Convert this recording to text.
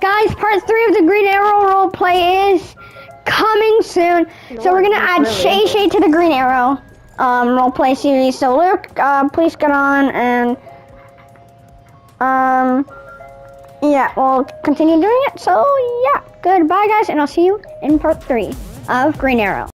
Guys, part three of the Green Arrow role play is coming soon. So we're gonna add Shay Shay to the Green Arrow um, role play series. So Luke, uh, please get on and um, yeah, we'll continue doing it. So yeah, goodbye guys, and I'll see you in part three of Green Arrow.